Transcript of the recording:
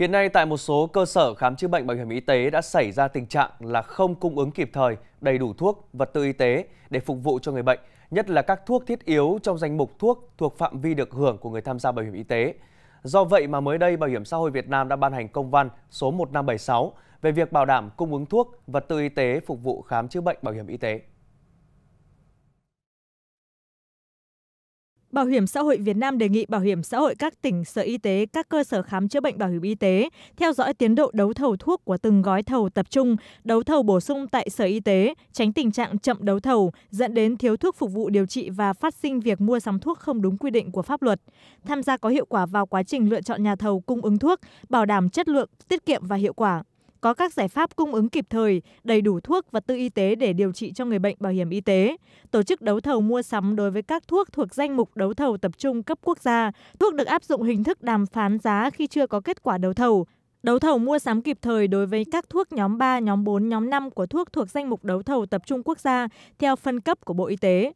Hiện nay tại một số cơ sở khám chữa bệnh bảo hiểm y tế đã xảy ra tình trạng là không cung ứng kịp thời đầy đủ thuốc, vật tư y tế để phục vụ cho người bệnh, nhất là các thuốc thiết yếu trong danh mục thuốc thuộc phạm vi được hưởng của người tham gia bảo hiểm y tế. Do vậy mà mới đây Bảo hiểm xã hội Việt Nam đã ban hành công văn số 1576 về việc bảo đảm cung ứng thuốc, vật tư y tế phục vụ khám chữa bệnh bảo hiểm y tế. Bảo hiểm xã hội Việt Nam đề nghị Bảo hiểm xã hội các tỉnh, sở y tế, các cơ sở khám chữa bệnh bảo hiểm y tế theo dõi tiến độ đấu thầu thuốc của từng gói thầu tập trung, đấu thầu bổ sung tại sở y tế, tránh tình trạng chậm đấu thầu dẫn đến thiếu thuốc phục vụ điều trị và phát sinh việc mua sắm thuốc không đúng quy định của pháp luật. Tham gia có hiệu quả vào quá trình lựa chọn nhà thầu cung ứng thuốc, bảo đảm chất lượng, tiết kiệm và hiệu quả có các giải pháp cung ứng kịp thời, đầy đủ thuốc vật tư y tế để điều trị cho người bệnh bảo hiểm y tế, tổ chức đấu thầu mua sắm đối với các thuốc thuộc danh mục đấu thầu tập trung cấp quốc gia, thuốc được áp dụng hình thức đàm phán giá khi chưa có kết quả đấu thầu, Đấu thầu mua sắm kịp thời đối với các thuốc nhóm 3, nhóm 4, nhóm 5 của thuốc thuộc danh mục đấu thầu tập trung quốc gia theo phân cấp của Bộ Y tế.